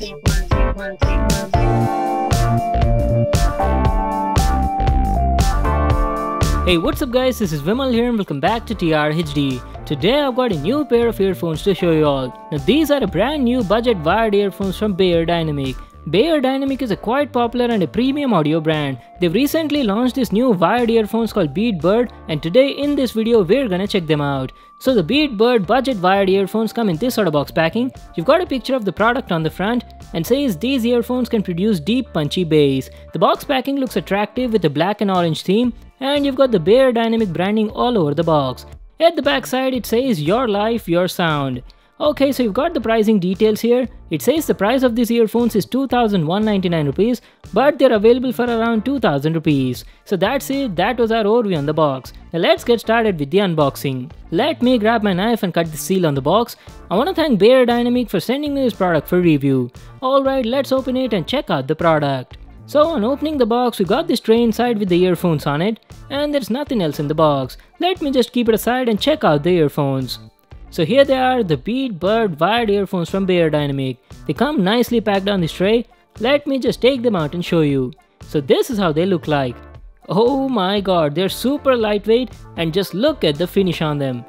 Hey, what's up guys? This is Vimal here and welcome back to TRHD. Today I've got a new pair of earphones to show you all. Now these are a brand new budget wired earphones from Beyerdynamic. Beyerdynamic is a quite popular and a premium audio brand. They've recently launched this new wired earphones called Beat Byrd and today in this video we're gonna check them out. So the Beat Byrd budget wired earphones come in this sort of box packing. You've got a picture of the product on the front and says these earphones can produce deep punchy bass. The box packing looks attractive with a black and orange theme and you've got the Beyerdynamic branding all over the box. At the back side it says your life, your sound. Okay, so you've got the pricing details here. It says the price of these earphones is 2199 rupees, but they're available for around 2000 rupees. So that's it, that was our overview on the box. Now let's get started with the unboxing. Let me grab my knife and cut the seal on the box. I want to thank Beyerdynamic for sending me this product for review. Alright, let's open it and check out the product. So on opening the box, we got this tray inside with the earphones on it, and there's nothing else in the box. Let me just keep it aside and check out the earphones. So here they are, the Beat Byrd wired earphones from Beyerdynamic. They come nicely packed on this tray. Let me just take them out and show you. So this is how they look like. Oh my god, they're super lightweight and just look at the finish on them.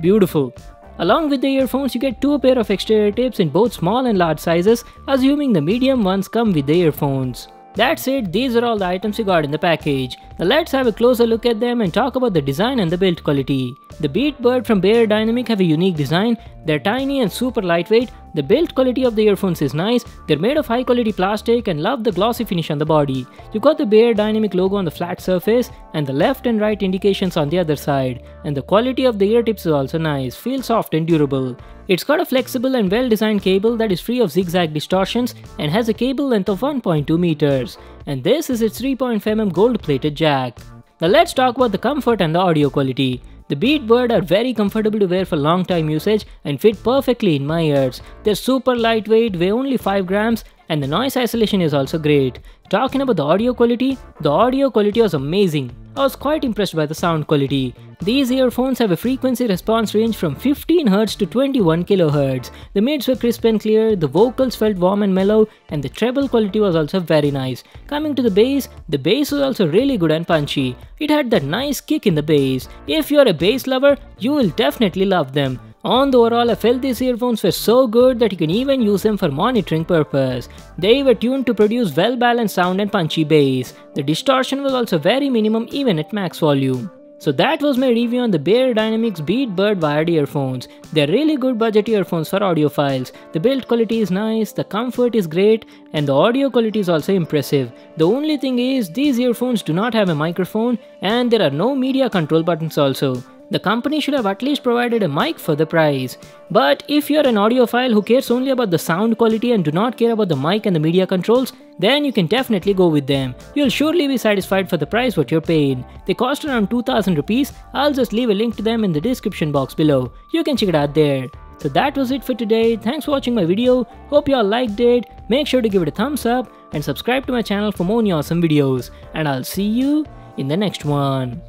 Beautiful. Along with the earphones, you get two pair of exterior tips in both small and large sizes, assuming the medium ones come with the earphones. That's it, these are all the items you got in the package. Now let's have a closer look at them and talk about the design and the build quality. The Beat Byrd from Beyerdynamic have a unique design, they're tiny and super lightweight, the build quality of the earphones is nice, they're made of high quality plastic and love the glossy finish on the body. You got the Beyerdynamic logo on the flat surface and the left and right indications on the other side. And the quality of the ear tips is also nice, feels soft and durable. It's got a flexible and well designed cable that is free of zigzag distortions and has a cable length of 1.2 meters. And this is its 3.5mm gold plated jack. Now let's talk about the comfort and the audio quality. The Beat Byrd are very comfortable to wear for long time usage and fit perfectly in my ears. They're super lightweight, weigh only 5 grams and the noise isolation is also great. Talking about the audio quality, the audio quality was amazing. I was quite impressed by the sound quality. These earphones have a frequency response range from 15Hz to 21kHz. The mids were crisp and clear, the vocals felt warm and mellow, and the treble quality was also very nice. Coming to the bass, the bass was also really good and punchy. It had that nice kick in the bass. If you're a bass lover, you will definitely love them. On the overall, I felt these earphones were so good that you can even use them for monitoring purpose. They were tuned to produce well balanced sound and punchy bass. The distortion was also very minimum even at max volume. So that was my review on the Beyerdynamics Beat Byrd wired earphones. They're really good budget earphones for audiophiles. The build quality is nice, the comfort is great, and the audio quality is also impressive. The only thing is, these earphones do not have a microphone and there are no media control buttons also the company should have at least provided a mic for the price. But if you're an audiophile who cares only about the sound quality and do not care about the mic and the media controls, then you can definitely go with them. You'll surely be satisfied for the price what you're paying. They cost around 2000 rupees. I'll just leave a link to them in the description box below. You can check it out there. So that was it for today. Thanks for watching my video. Hope you all liked it. Make sure to give it a thumbs up and subscribe to my channel for more awesome videos. And I'll see you in the next one.